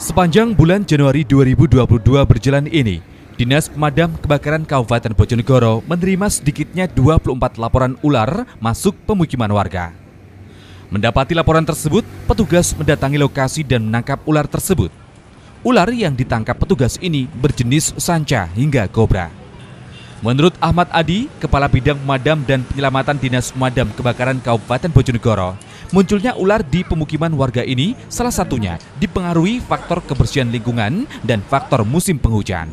Sepanjang bulan Januari 2022 berjalan ini, Dinas Pemadam Kebakaran Kabupaten Bojonegoro menerima sedikitnya 24 laporan ular masuk pemukiman warga. Mendapati laporan tersebut, petugas mendatangi lokasi dan menangkap ular tersebut. Ular yang ditangkap petugas ini berjenis sanca hingga kobra. Menurut Ahmad Adi, Kepala Bidang Pemadam dan Penyelamatan Dinas Pemadam Kebakaran Kabupaten Bojonegoro, Munculnya ular di pemukiman warga ini salah satunya dipengaruhi faktor kebersihan lingkungan dan faktor musim penghujan.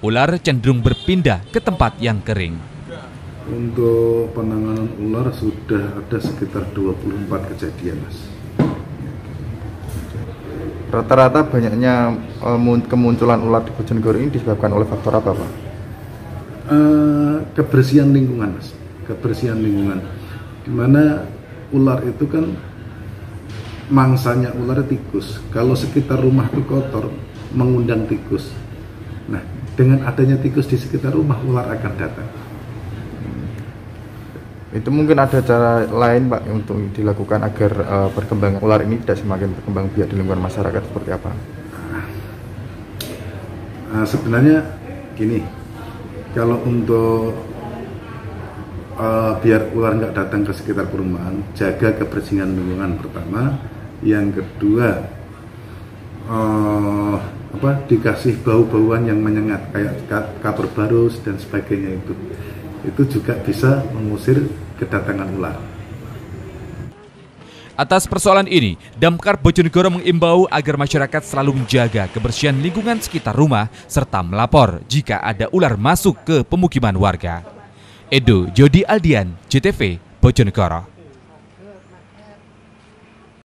Ular cenderung berpindah ke tempat yang kering. Untuk penanganan ular sudah ada sekitar 24 kejadian, Mas. Rata-rata banyaknya eh, kemunculan ular di Bojonegoro ini disebabkan oleh faktor apa, Pak? Uh, kebersihan lingkungan, Mas. Kebersihan lingkungan. Di mana ular itu kan mangsanya ular tikus. Kalau sekitar rumah itu kotor, mengundang tikus. Nah, dengan adanya tikus di sekitar rumah, ular akan datang. Itu mungkin ada cara lain Pak untuk dilakukan agar uh, perkembangan ular ini tidak semakin berkembang biak di lingkungan masyarakat seperti apa? Nah, sebenarnya gini, kalau untuk uh, biar ular nggak datang ke sekitar perumahan jaga kebersihan lingkungan pertama yang kedua uh, apa dikasih bau-bauan yang menyengat kayak kabar barus dan sebagainya itu itu juga bisa mengusir kedatangan ular. Atas persoalan ini, Damkar Bojonegoro mengimbau agar masyarakat selalu menjaga kebersihan lingkungan sekitar rumah serta melapor jika ada ular masuk ke pemukiman warga. Edo Jody Aldian, JTV, Bojonegoro.